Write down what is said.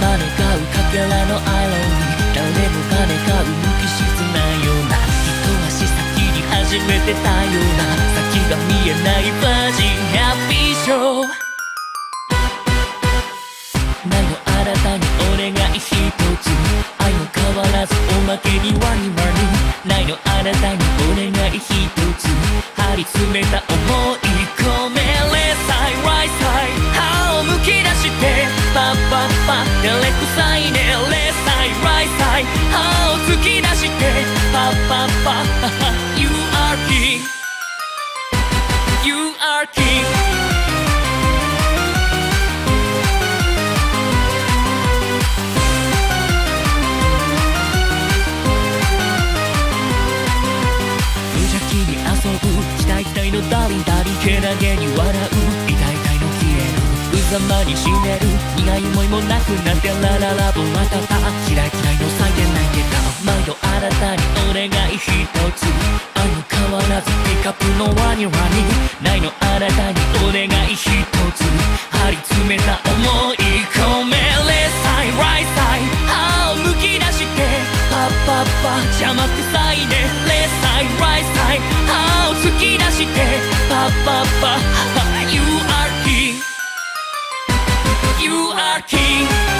ま買うかけらのアイロンに誰も金う無機質なような一足先に始めてたような先が見えないバージン。ハッピーショー新たにお願い一つ。愛も変わらずおまけにワニワニないのあなたにお願い一つ。張り詰めた思い込めレサイライサイ歯をむき出して。パッパッパ照れくさいねレッサイライサイ歯を突き出してパッパッパッ You are king You are king のダリンダリンけなげに笑うえる無様に死ねる苦い思いもなくなってラララボまたた嫌い嫌いの咲いてないけど毎度新たにお願い一つ愛も変わらずピカップのワニワニないの新たにお願い一つ張り詰めた思い込めレッサイライサイ歯をむき出してパッパッパ邪魔くさいねレッサイライサイ歯を突き出してパッパッパ You are king